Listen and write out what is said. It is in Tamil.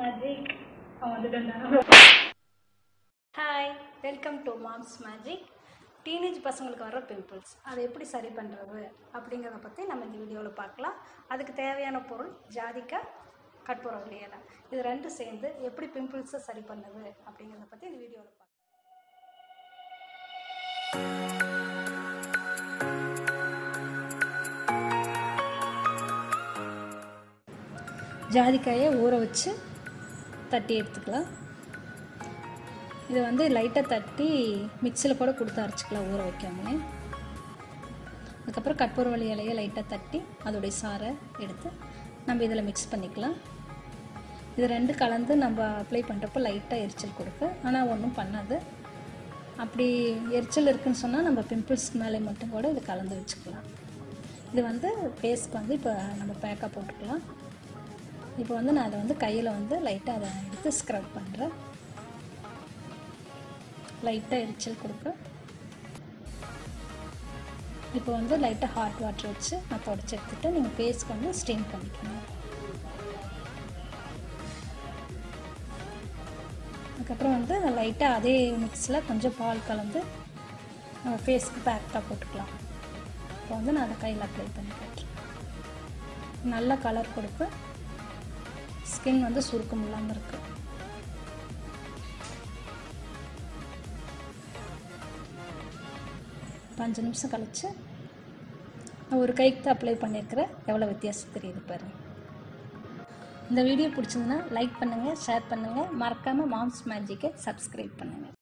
Magic hi welcome to mom's magic teenage பசங்களுக்கு வர பிம்பிள்ஸ் அதை எப்படி சரி பண்ணுறது அப்படிங்கிறத பற்றி நம்ம இந்த வீடியோவில் பார்க்கலாம். அதுக்கு தேவையான பொருள் ஜாதிக்காய் கற்பூரவள்ளி இலை இது ரெண்டும் சேர்ந்து எப்படி பிம்பிள்ஸை சரி பண்ணுது அப்படிங்கிறத பற்றி இந்த வீடியோவில் பார்க்கலாம். ஜாதிக்காயை ஊற வச்சு தட்டி எடுத்துக்கலாம். இதை வந்து லைட்டாக தட்டி மிக்சியில் கூட கொடுத்து அரைச்சிக்கலாம் ஊற வைக்காமலே. அதுக்கப்புறம் கற்பூரவள்ளி இலையை லைட்டாக தட்டி அதோடைய சாறை எடுத்து நம்ம இதில் மிக்ஸ் பண்ணிக்கலாம். இது ரெண்டு கலந்து நம்ம அப்ளை பண்ணுறப்போ லைட்டாக எரிச்சல் கொடுக்கு ஆனால் ஒன்றும் பண்ணாது. அப்படி எரிச்சல் இருக்குன்னு சொன்னால் நம்ம பிம்பிள்ஸ்க்கு மேலே மட்டும் கூட இது கலந்து வச்சுக்கலாம். இது வந்து ஃபேஸ்க்கு வந்து இப்போ நம்ம பேக்காக போட்டுக்கலாம். இப்போ வந்து நான் அதை வந்து கையில் வந்து லைட்டாக அதை எடுத்து ஸ்க்ரப் பண்ணுறேன் லைட்டாக எரிச்சல் கொடுக்க. இப்போ வந்து லைட்டாக ஹாட் வாட்டர் வச்சு நான் தொடச்சி எடுத்துகிட்டு நீங்கள் ஃபேஸ்க்கு வந்து ஸ்டீம் பண்ணிக்கணும் அதுக்கப்புறம் வந்து லைட்டாக அதே மிக்ஸில் கொஞ்சம் பால் கலந்து நம்ம ஃபேஸ்க்கு பேக்காக போட்டுக்கலாம். இப்போ வந்து நான் அதை கையில் அப்ளை பண்ணி காட்டுறேன். நல்ல கலர் கொடுப்பேன் ஸ்கின் வந்து சுருக்கம் இல்லாமல் இருக்கு. அஞ்சு நிமிஷம் கழிச்சு நான் ஒரு கைக்கு தான் அப்ளை பண்ணியிருக்கிறேன். எவ்வளோ வித்தியாசம் தெரியுது பாருங்கள் இந்த வீடியோ பிடிச்சிருந்தனா லைக் பண்ணுங்கள் ஷேர் பண்ணுங்கள் மறக்காமல் மாம்ஸ் மேஜிக்கை சப்ஸ்கிரைப் பண்ணுங்கள்